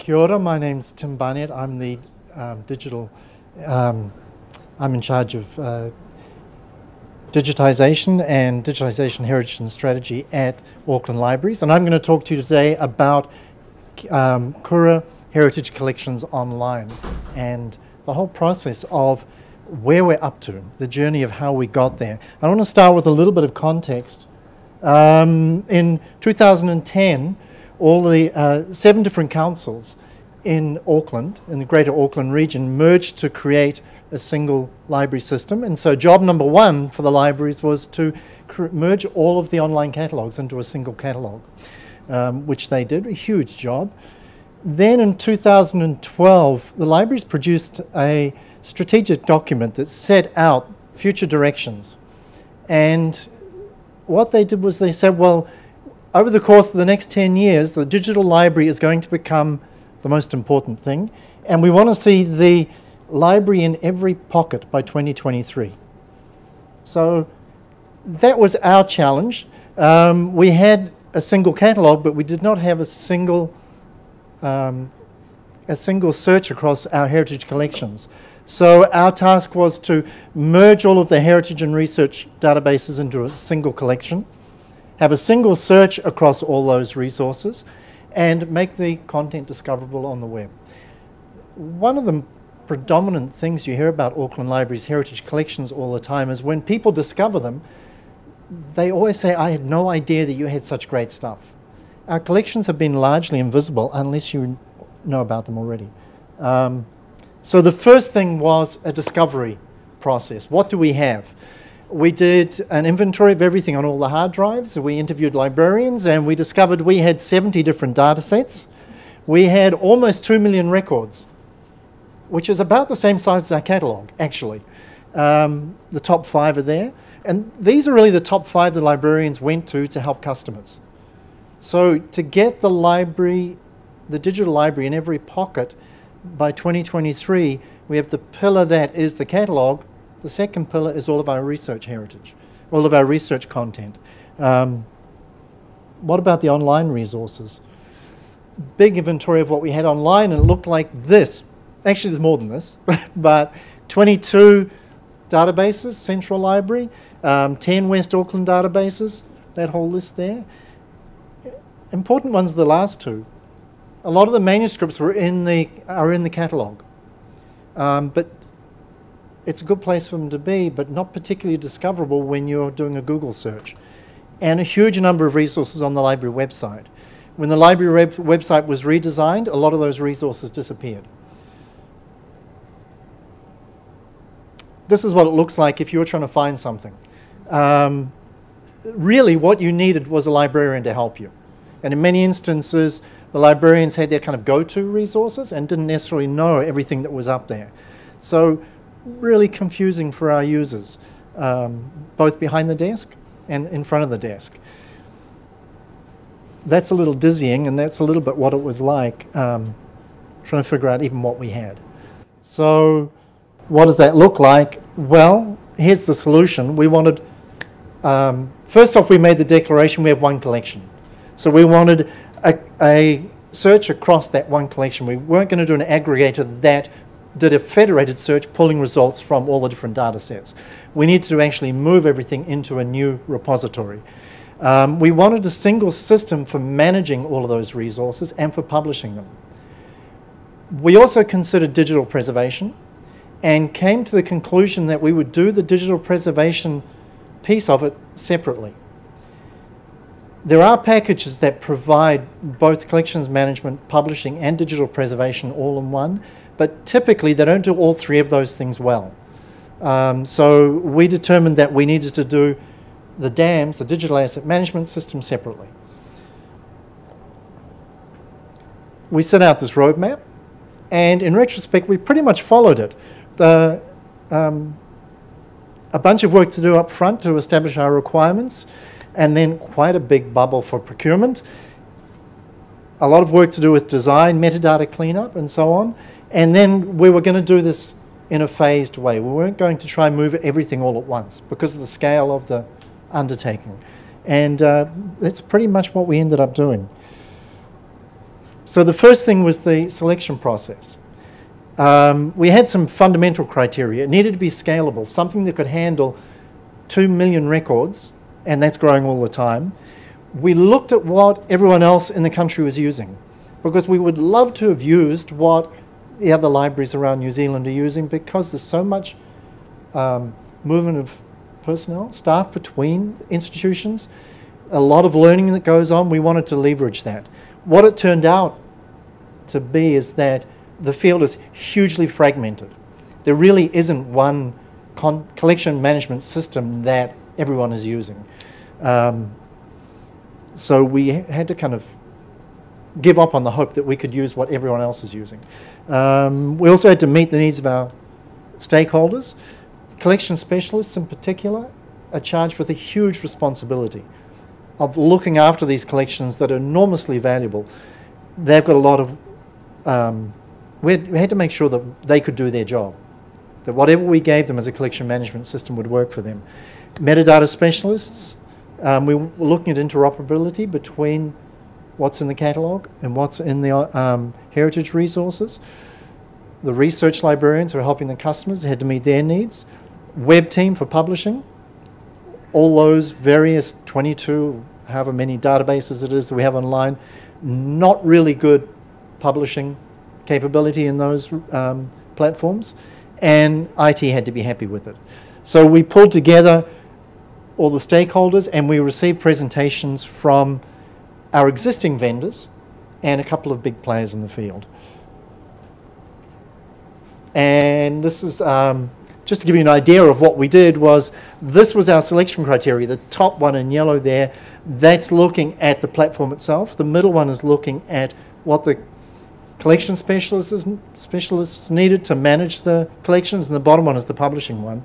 Kia ora, my name's Tim Barnett. I'm the um, digital, um, I'm in charge of uh, digitization and digitization heritage and strategy at Auckland Libraries. And I'm going to talk to you today about um, Kura Heritage Collections Online and the whole process of where we're up to, the journey of how we got there. I want to start with a little bit of context. Um, in 2010, all the uh, seven different councils in Auckland, in the greater Auckland region, merged to create a single library system. And so, job number one for the libraries was to merge all of the online catalogues into a single catalogue, um, which they did, a huge job. Then in 2012, the libraries produced a strategic document that set out future directions. And what they did was they said, well, over the course of the next 10 years, the digital library is going to become the most important thing. And we want to see the library in every pocket by 2023. So that was our challenge. Um, we had a single catalogue, but we did not have a single, um, a single search across our heritage collections. So our task was to merge all of the heritage and research databases into a single collection have a single search across all those resources, and make the content discoverable on the web. One of the predominant things you hear about Auckland Library's heritage collections all the time is when people discover them, they always say, I had no idea that you had such great stuff. Our collections have been largely invisible unless you know about them already. Um, so the first thing was a discovery process. What do we have? We did an inventory of everything on all the hard drives. We interviewed librarians and we discovered we had 70 different data sets. We had almost 2 million records, which is about the same size as our catalogue, actually. Um, the top five are there. And these are really the top five the librarians went to to help customers. So to get the library, the digital library in every pocket by 2023, we have the pillar that is the catalogue the second pillar is all of our research heritage, all of our research content. Um, what about the online resources? Big inventory of what we had online, and it looked like this. Actually, there's more than this, but 22 databases, Central Library, um, 10 West Auckland databases, that whole list there. Important ones are the last two. A lot of the manuscripts were in the, are in the catalogue. Um, but it's a good place for them to be, but not particularly discoverable when you're doing a Google search. And a huge number of resources on the library website. When the library web website was redesigned, a lot of those resources disappeared. This is what it looks like if you were trying to find something. Um, really, what you needed was a librarian to help you. And in many instances, the librarians had their kind of go-to resources and didn't necessarily know everything that was up there. So really confusing for our users, um, both behind the desk and in front of the desk. That's a little dizzying, and that's a little bit what it was like um, trying to figure out even what we had. So, what does that look like? Well, here's the solution. We wanted, um, first off, we made the declaration we have one collection. So, we wanted a, a search across that one collection. We weren't going to do an aggregator that did a federated search pulling results from all the different data sets. We needed to actually move everything into a new repository. Um, we wanted a single system for managing all of those resources and for publishing them. We also considered digital preservation and came to the conclusion that we would do the digital preservation piece of it separately. There are packages that provide both collections management, publishing, and digital preservation all in one, but typically they don't do all three of those things well. Um, so we determined that we needed to do the DAMS, the digital asset management system, separately. We set out this roadmap, and in retrospect, we pretty much followed it. The, um, a bunch of work to do up front to establish our requirements, and then quite a big bubble for procurement. A lot of work to do with design, metadata cleanup, and so on. And then we were going to do this in a phased way. We weren't going to try and move everything all at once because of the scale of the undertaking. And uh, that's pretty much what we ended up doing. So the first thing was the selection process. Um, we had some fundamental criteria. It needed to be scalable, something that could handle 2 million records, and that's growing all the time. We looked at what everyone else in the country was using because we would love to have used what the other libraries around New Zealand are using because there's so much um, movement of personnel, staff between institutions, a lot of learning that goes on. We wanted to leverage that. What it turned out to be is that the field is hugely fragmented. There really isn't one collection management system that everyone is using. Um, so we had to kind of give up on the hope that we could use what everyone else is using. Um, we also had to meet the needs of our stakeholders. Collection specialists, in particular, are charged with a huge responsibility of looking after these collections that are enormously valuable. They've got a lot of. Um, we, had, we had to make sure that they could do their job, that whatever we gave them as a collection management system would work for them. Metadata specialists, um, we were looking at interoperability between what's in the catalogue and what's in the um, heritage resources. The research librarians who are helping the customers had to meet their needs. Web team for publishing. All those various 22, however many databases it is that we have online, not really good publishing capability in those um, platforms, and IT had to be happy with it. So we pulled together all the stakeholders and we received presentations from our existing vendors and a couple of big players in the field. And this is um, just to give you an idea of what we did was this was our selection criteria. The top one in yellow there, that's looking at the platform itself. The middle one is looking at what the collection specialists, specialists needed to manage the collections, and the bottom one is the publishing one.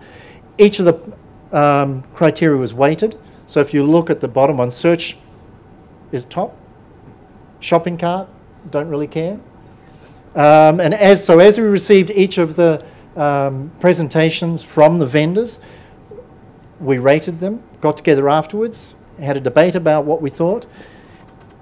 Each of the um, criteria was weighted. So if you look at the bottom one, search is top. Shopping cart, don't really care. Um, and as so, as we received each of the um, presentations from the vendors, we rated them, got together afterwards, had a debate about what we thought.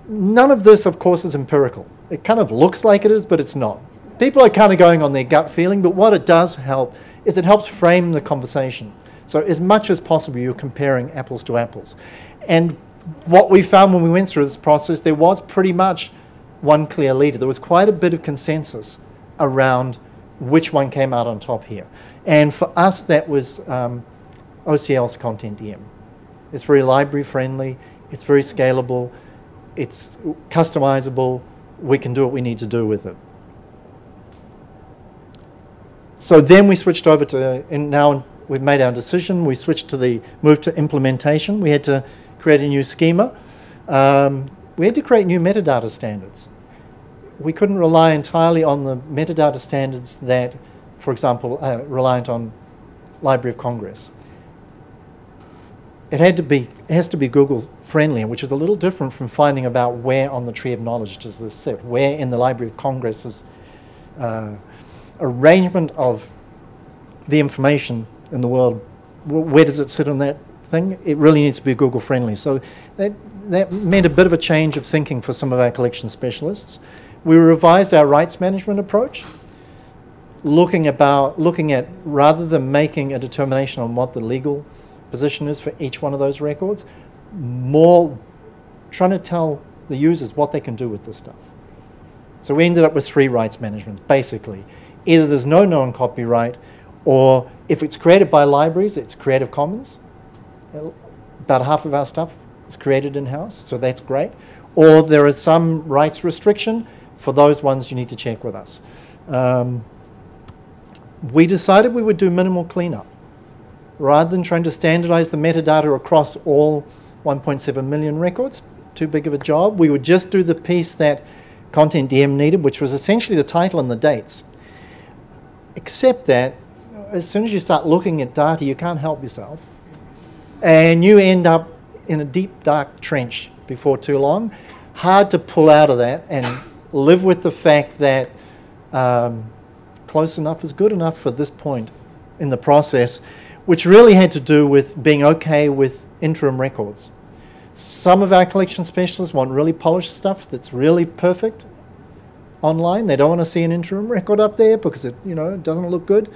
None of this, of course, is empirical. It kind of looks like it is, but it's not. People are kind of going on their gut feeling, but what it does help is it helps frame the conversation. So, as much as possible, you're comparing apples to apples. And what we found when we went through this process, there was pretty much one clear leader. There was quite a bit of consensus around which one came out on top here. And for us, that was um, OCLC's Content DM. It's very library friendly, it's very scalable, it's customizable, we can do what we need to do with it. So then we switched over to, and now we've made our decision, we switched to the move to implementation. We had to create a new schema. Um, we had to create new metadata standards. We couldn't rely entirely on the metadata standards that, for example, uh, reliant on Library of Congress. It had to be, it has to be Google friendly, which is a little different from finding about where on the tree of knowledge does this sit, where in the Library of Congress's uh, arrangement of the information in the world, where does it sit on that thing, it really needs to be Google friendly. So that, that meant a bit of a change of thinking for some of our collection specialists. We revised our rights management approach, looking about looking at rather than making a determination on what the legal position is for each one of those records, more trying to tell the users what they can do with this stuff. So we ended up with three rights management, basically. Either there's no known copyright, or if it's created by libraries, it's Creative Commons, about half of our stuff is created in-house, so that's great. Or there is some rights restriction. For those ones, you need to check with us. Um, we decided we would do minimal cleanup. Rather than trying to standardize the metadata across all 1.7 million records, too big of a job, we would just do the piece that Content DM needed, which was essentially the title and the dates. Except that as soon as you start looking at data, you can't help yourself and you end up in a deep, dark trench before too long. Hard to pull out of that and live with the fact that um, close enough is good enough for this point in the process, which really had to do with being okay with interim records. Some of our collection specialists want really polished stuff that's really perfect. online. They don't want to see an interim record up there because it, you know, doesn't look good.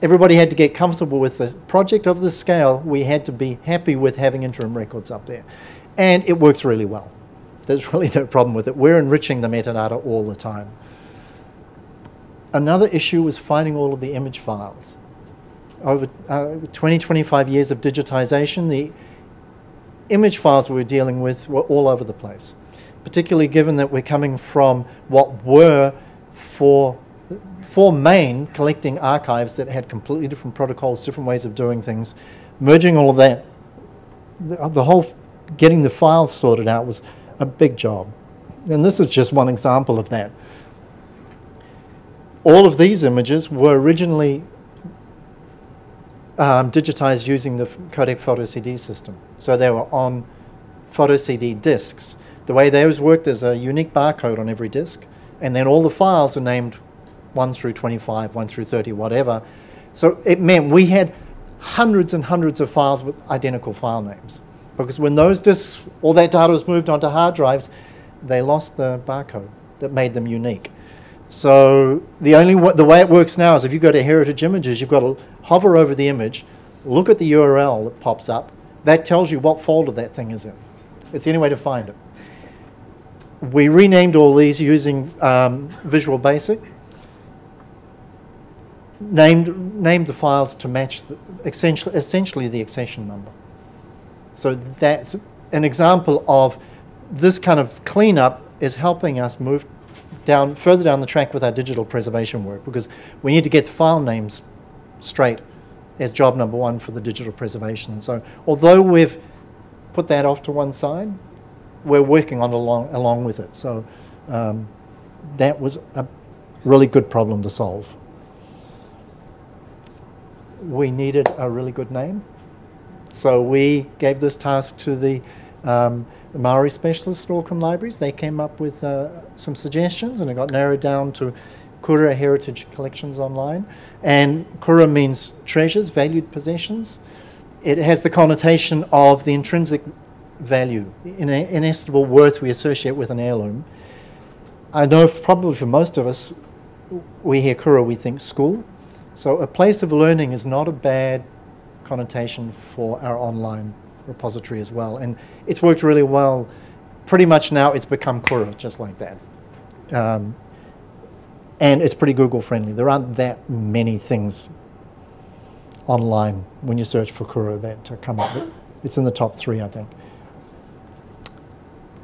Everybody had to get comfortable with the project of this scale. We had to be happy with having interim records up there. And it works really well. There's really no problem with it. We're enriching the metadata all the time. Another issue was finding all of the image files. Over uh, 20, 25 years of digitization, the image files we were dealing with were all over the place, particularly given that we're coming from what were four, four main collecting archives that had completely different protocols, different ways of doing things. Merging all of that, the, the whole getting the files sorted out was a big job. And this is just one example of that. All of these images were originally um, digitized using the Kodak Photo CD system. So they were on photo CD discs. The way those work, there's a unique barcode on every disc, and then all the files are named 1 through 25, 1 through 30, whatever. So it meant we had hundreds and hundreds of files with identical file names. Because when those disks, all that data was moved onto hard drives, they lost the barcode that made them unique. So the only the way it works now is if you go to Heritage Images, you've got to hover over the image, look at the URL that pops up. That tells you what folder that thing is in. It's the only way to find it. We renamed all these using um, Visual Basic. Named named the files to match the, essentially essentially the accession number. So that's an example of this kind of cleanup is helping us move down further down the track with our digital preservation work because we need to get the file names straight as job number one for the digital preservation. So although we've put that off to one side, we're working on along along with it. So um, that was a really good problem to solve. We needed a really good name. So we gave this task to the um, Maori specialists at Auckland Libraries. They came up with uh, some suggestions and it got narrowed down to Kura Heritage Collections Online. And Kura means treasures, valued possessions. It has the connotation of the intrinsic value, inestimable worth we associate with an heirloom. I know probably for most of us, we hear Kura, we think school. So a place of learning is not a bad connotation for our online repository as well. And it's worked really well. Pretty much now it's become Kura, just like that. Um, and it's pretty Google friendly. There aren't that many things online when you search for Kura that come up. It's in the top three, I think.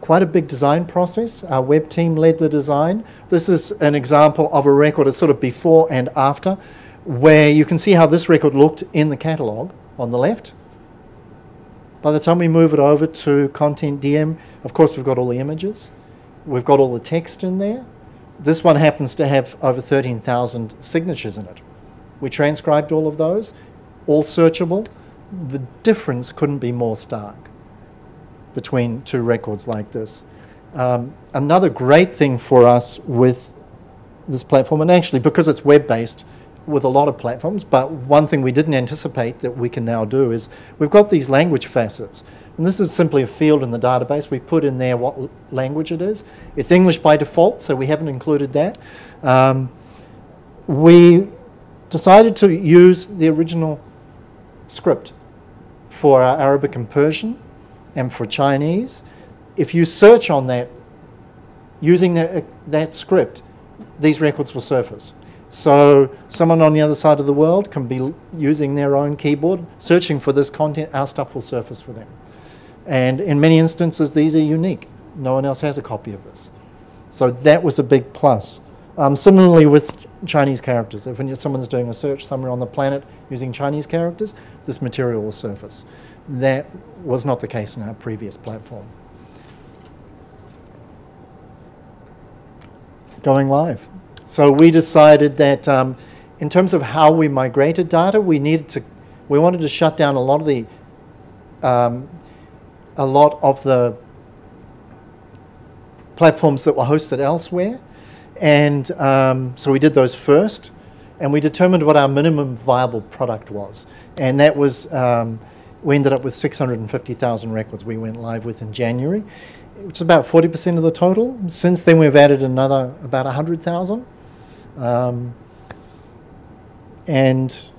Quite a big design process. Our web team led the design. This is an example of a record, it's sort of before and after where you can see how this record looked in the catalogue on the left. By the time we move it over to Content DM, of course we've got all the images. We've got all the text in there. This one happens to have over 13,000 signatures in it. We transcribed all of those, all searchable. The difference couldn't be more stark between two records like this. Um, another great thing for us with this platform, and actually because it's web-based, with a lot of platforms, but one thing we didn't anticipate that we can now do is we've got these language facets. And this is simply a field in the database. We put in there what language it is. It's English by default, so we haven't included that. Um, we decided to use the original script for our Arabic and Persian and for Chinese. If you search on that using that, that script, these records will surface. So someone on the other side of the world can be using their own keyboard, searching for this content, our stuff will surface for them. And in many instances, these are unique. No one else has a copy of this. So that was a big plus. Um, similarly with Chinese characters, if when someone's doing a search somewhere on the planet using Chinese characters, this material will surface. That was not the case in our previous platform. Going live. So we decided that um, in terms of how we migrated data, we needed to, we wanted to shut down a lot of the, um, a lot of the platforms that were hosted elsewhere. And um, so we did those first, and we determined what our minimum viable product was. And that was, um, we ended up with 650,000 records we went live with in January. which is about 40% of the total. Since then, we've added another about 100,000. Um, and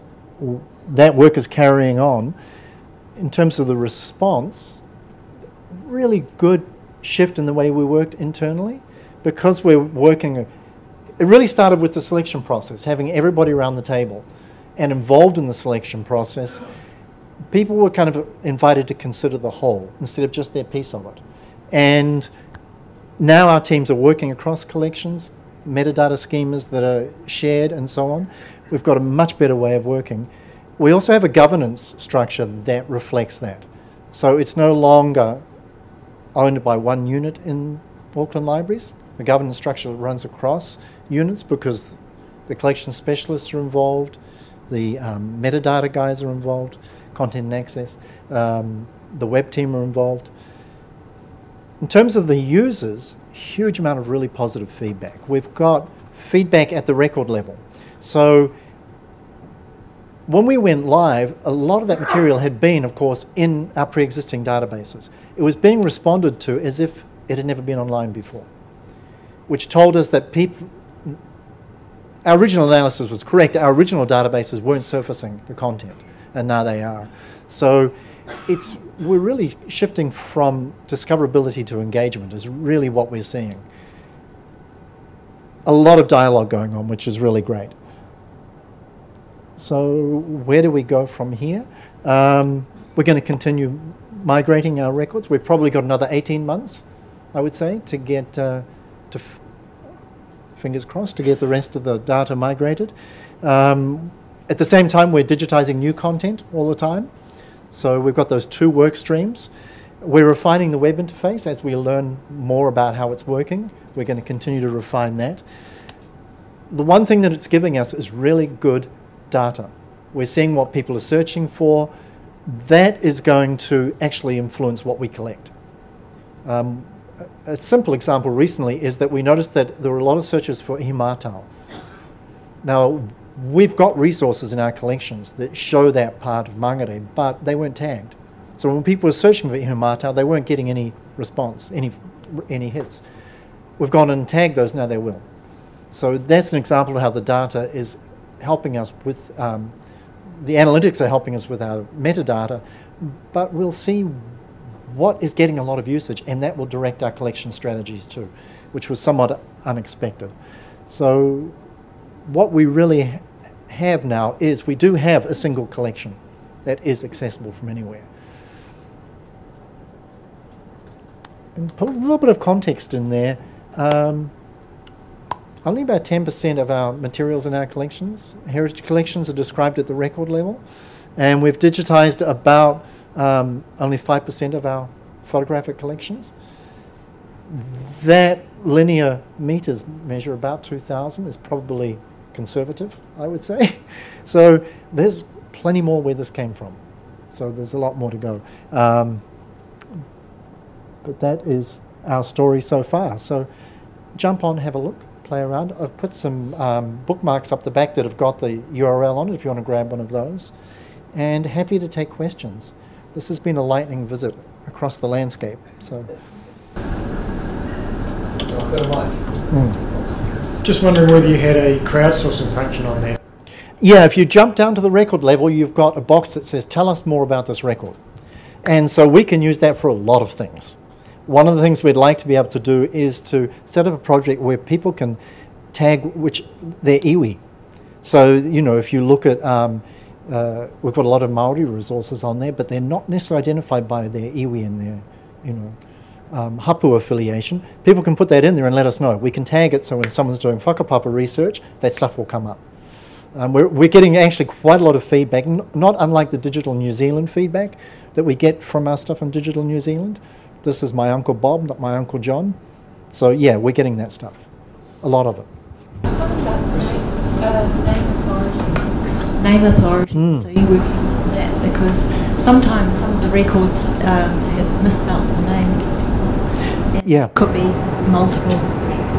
that work is carrying on. In terms of the response, really good shift in the way we worked internally because we're working. It really started with the selection process, having everybody around the table and involved in the selection process. People were kind of invited to consider the whole instead of just their piece of it. And now our teams are working across collections, metadata schemas that are shared and so on. We've got a much better way of working. We also have a governance structure that reflects that. So it's no longer owned by one unit in Auckland Libraries. The governance structure runs across units because the collection specialists are involved, the um, metadata guys are involved, content and access, um, the web team are involved. In terms of the users, huge amount of really positive feedback. We've got feedback at the record level. So when we went live, a lot of that material had been, of course, in our pre-existing databases. It was being responded to as if it had never been online before, which told us that people, our original analysis was correct. Our original databases weren't surfacing the content, and now they are. So it's we're really shifting from discoverability to engagement is really what we're seeing. A lot of dialogue going on, which is really great. So where do we go from here? Um, we're going to continue migrating our records. We've probably got another 18 months, I would say, to get uh, to fingers crossed to get the rest of the data migrated. Um, at the same time, we're digitizing new content all the time. So we've got those two work streams. We're refining the web interface as we learn more about how it's working. We're going to continue to refine that. The one thing that it's giving us is really good data. We're seeing what people are searching for. That is going to actually influence what we collect. Um, a simple example recently is that we noticed that there were a lot of searches for Ihumatao. Now, we've got resources in our collections that show that part of Mangere, but they weren't tagged. So when people were searching for Ihumatao, they weren't getting any response, any, any hits. We've gone and tagged those, now they will. So that's an example of how the data is helping us with, um, the analytics are helping us with our metadata, but we'll see what is getting a lot of usage, and that will direct our collection strategies too, which was somewhat unexpected. So what we really have now is we do have a single collection that is accessible from anywhere. And put a little bit of context in there. Um, only about 10% of our materials in our collections, heritage collections, are described at the record level. And we've digitized about um, only 5% of our photographic collections. That linear meters measure about 2,000 is probably conservative, I would say. so there's plenty more where this came from. So there's a lot more to go. Um, but that is our story so far. So jump on, have a look, play around. I've put some um, bookmarks up the back that have got the URL on it if you want to grab one of those. And happy to take questions. This has been a lightning visit across the landscape. So, so I've got a mic. Mm. Just wondering whether you had a crowdsourcing function on there. Yeah, if you jump down to the record level, you've got a box that says, tell us more about this record. And so we can use that for a lot of things. One of the things we'd like to be able to do is to set up a project where people can tag which their iwi. So, you know, if you look at, um, uh, we've got a lot of Maori resources on there, but they're not necessarily identified by their iwi and their, you know, um, hapu affiliation, people can put that in there and let us know. We can tag it so when someone's doing whakapapa research, that stuff will come up. Um, we're, we're getting actually quite a lot of feedback, not unlike the Digital New Zealand feedback that we get from our stuff in Digital New Zealand. This is my Uncle Bob, not my Uncle John. So yeah, we're getting that stuff. A lot of it. Uh, name authorities. Name authorities. Mm. So you work that because sometimes some of the records um, have misspelled the names yeah. Could be multiple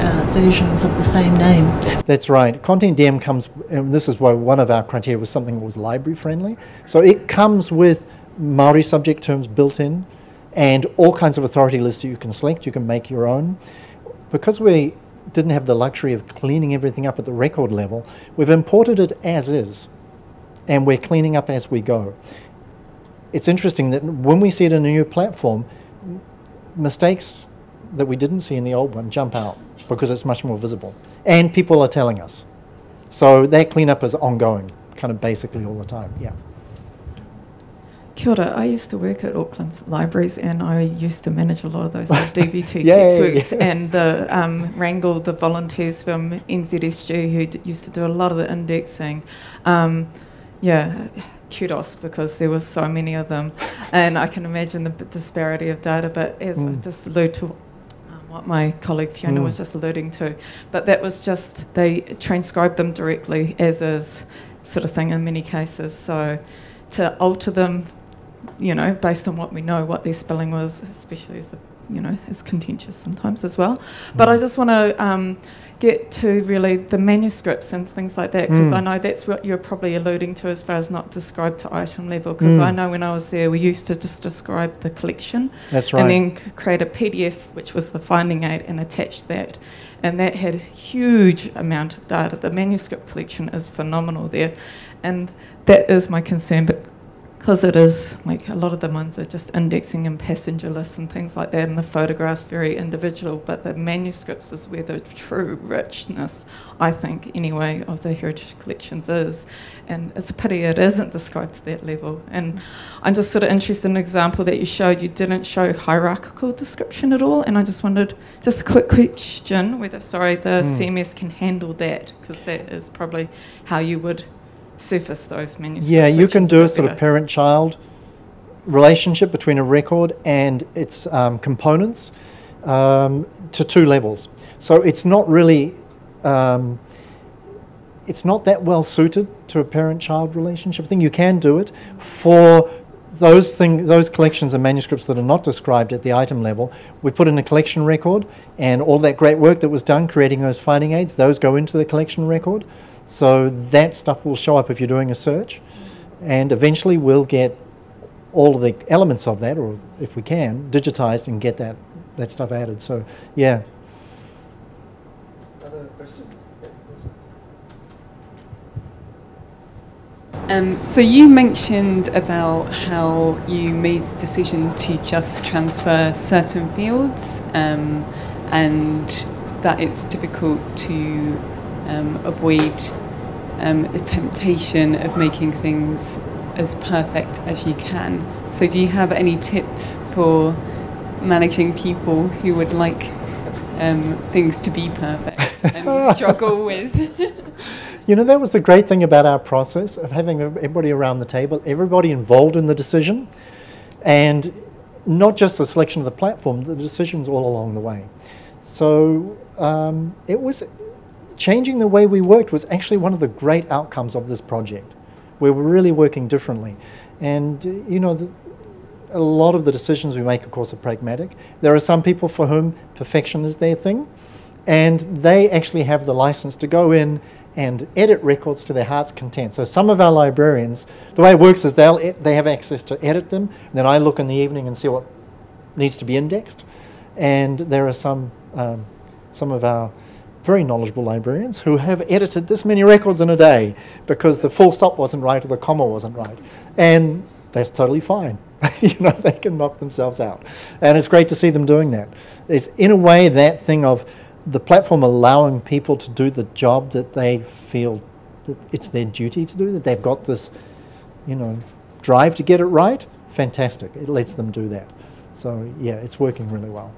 uh, versions of the same name. That's right. Content DM comes, and this is why one of our criteria was something that was library friendly. So it comes with Maori subject terms built in, and all kinds of authority lists that you can select. You can make your own. Because we didn't have the luxury of cleaning everything up at the record level, we've imported it as is, and we're cleaning up as we go. It's interesting that when we see it in a new platform, mistakes that we didn't see in the old one jump out because it's much more visible. And people are telling us. So that cleanup is ongoing, kind of basically all the time, yeah. Kia ora. I used to work at Auckland's libraries and I used to manage a lot of those old DVT Yeah, text yeah, works yeah. and the um, wrangle the volunteers from NZSG who d- used to do a lot of the indexing. Um, yeah, kudos because there were so many of them and I can imagine the b- disparity of data but as I Mm. just allude to what my colleague Fiona Mm. was just alluding to, but that was just, they transcribed them directly as is sort of thing in many cases. So to alter them you know, based on what we know, what their spelling was, especially as a, you know, is contentious sometimes as well. But I just want to um, get to really the manuscripts and things like that because Mm. I know that's what you're probably alluding to as far as not described to item level. Because Mm. I know when I was there, we used to just describe the collection That's right. and then create a PDF, which was the finding aid, and attach that. And that had a huge amount of data. The manuscript collection is phenomenal there, and that is my concern. But because it is like a lot of the ones are just indexing and passenger lists and things like that, and the photographs very individual. But the manuscripts is where the true richness, I think, anyway, of the heritage collections is. And it's a pity it isn't described to that level. And I'm just sort of interested in an example that you showed. You didn't show hierarchical description at all, and I just wondered, just a quick question, whether sorry the Hmm. CMS can handle that because that is probably how you would surface those manuscripts. Yeah, you can do a sort of parent child relationship between a record and its um, components um, to two levels. So it's not really, um, it's not that well suited to a parent child relationship thing. You can do it for those thing, those collections and manuscripts that are not described at the item level, we put in a collection record, and all that great work that was done creating those finding aids, those go into the collection record. So that stuff will show up if you're doing a search, and eventually we'll get all of the elements of that, or if we can, digitized and get that that stuff added. So yeah, Other questions? Um, so you mentioned about how you made the decision to just transfer certain fields, um, and that it's difficult to um, avoid um, the temptation of making things as perfect as you can. So do you have any tips for managing people who would like um, things to be perfect and struggle with? You know, that was the great thing about our process of having everybody around the table, everybody involved in the decision, and not just the selection of the platform, the decisions all along the way. So um, it was changing the way we worked was actually one of the great outcomes of this project. We were really working differently. And, you know, the, a lot of the decisions we make, of course, are pragmatic. There are some people for whom perfection is their thing, and they actually have the license to go in and edit records to their heart's content. So some of our librarians, the way it works is they'll they have access to edit them. and Then I look in the evening and see what needs to be indexed. And there are some um, some of our very knowledgeable librarians who have edited this many records in a day because the full stop wasn't right or the comma wasn't right, and that's totally fine. you know, they can knock themselves out, and it's great to see them doing that. It's in a way that thing of the platform allowing people to do the job that they feel that it's their duty to do, that they've got this, you know, drive to get it right. Fantastic! It lets them do that. So yeah, it's working really well.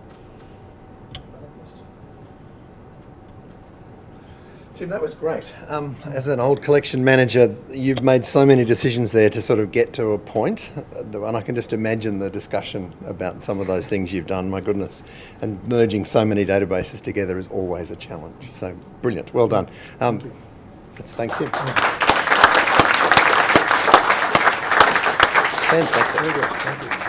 Tim, that was great. Um, as an old collection manager, you've made so many decisions there to sort of get to a point, uh, and I can just imagine the discussion about some of those things you've done. My goodness, and merging so many databases together is always a challenge. So brilliant, well done. Um, let's thank Tim. Fantastic.